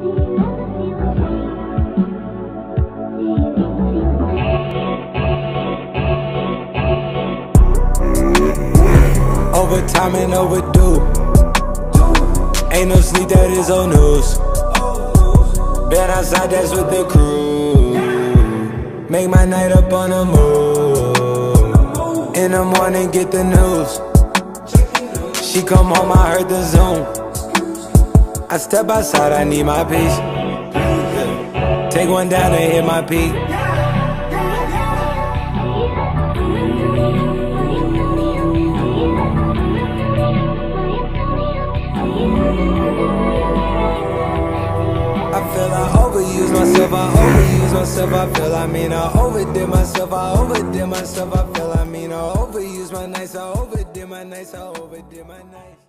Overtime and overdue. Ain't no sleep, that is old news. Been outside, that's with the crew. Make my night up on the move. In the morning, get the news. She come home, I heard the zoom. I step outside, I need my peace. Take one down and hit my peak. I feel I overuse myself, I overuse myself, I feel I mean I overdid myself, I overdid myself, I feel I mean I overuse my nights, I overdid my nights, I overdid my nights.